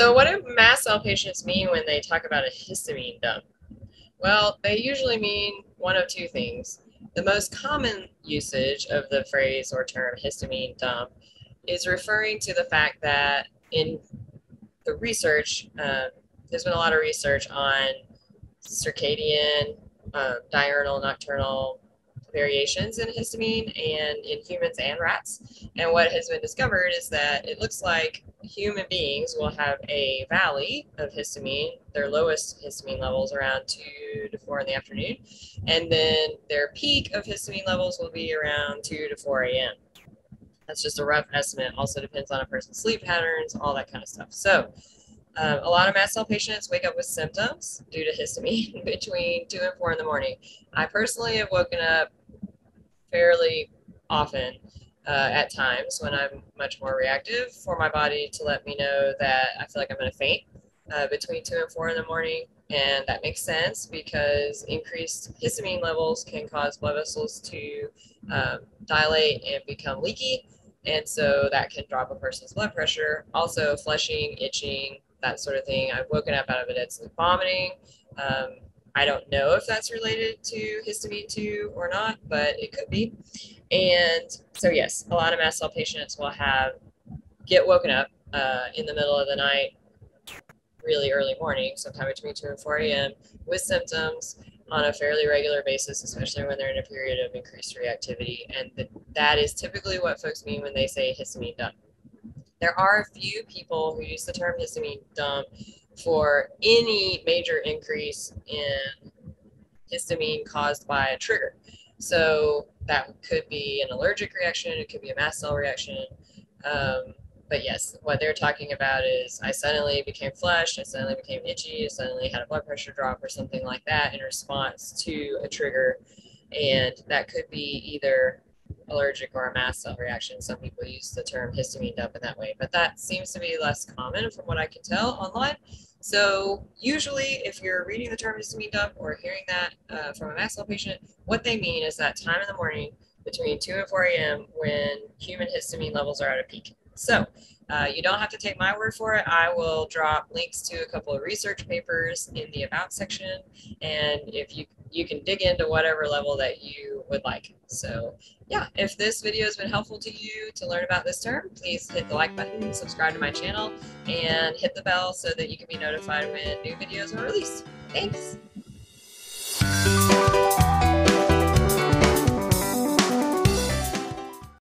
So, what do mast cell patients mean when they talk about a histamine dump? Well, they usually mean one of two things. The most common usage of the phrase or term histamine dump is referring to the fact that in the research, uh, there's been a lot of research on circadian, uh, diurnal, nocturnal variations in histamine and in humans and rats. And what has been discovered is that it looks like human beings will have a valley of histamine, their lowest histamine levels around 2 to 4 in the afternoon, and then their peak of histamine levels will be around 2 to 4 a.m. That's just a rough estimate. Also depends on a person's sleep patterns, all that kind of stuff. So, um, a lot of mast cell patients wake up with symptoms due to histamine between 2 and 4 in the morning. I personally have woken up fairly often uh, at times when I'm much more reactive for my body to let me know that I feel like I'm going to faint uh, between 2 and 4 in the morning. And that makes sense because increased histamine levels can cause blood vessels to um, dilate and become leaky. And so that can drop a person's blood pressure. Also, flushing, itching, that sort of thing. I've woken up out of it, it's vomiting. Um, I don't know if that's related to histamine 2 or not, but it could be. And so, yes, a lot of mast cell patients will have get woken up uh, in the middle of the night, really early morning, sometime between 2 and 4 a.m., with symptoms on a fairly regular basis, especially when they're in a period of increased reactivity. And th- that is typically what folks mean when they say histamine dump. There are a few people who use the term histamine dump for any major increase in histamine caused by a trigger. So that could be an allergic reaction, it could be a mast cell reaction. Um, but yes, what they're talking about is I suddenly became flushed, I suddenly became itchy, I suddenly had a blood pressure drop or something like that in response to a trigger. And that could be either allergic or a mast cell reaction. Some people use the term histamine dump in that way, but that seems to be less common from what I can tell online. So usually if you're reading the term histamine dump or hearing that uh, from a mast cell patient, what they mean is that time in the morning between 2 and 4 a.m. when human histamine levels are at a peak. So uh, you don't have to take my word for it. I will drop links to a couple of research papers in the about section. And if you you can dig into whatever level that you would like. So yeah, if this video has been helpful to you to learn about this term, please hit the like button, subscribe to my channel, and hit the bell so that you can be notified when new videos are released. Thanks!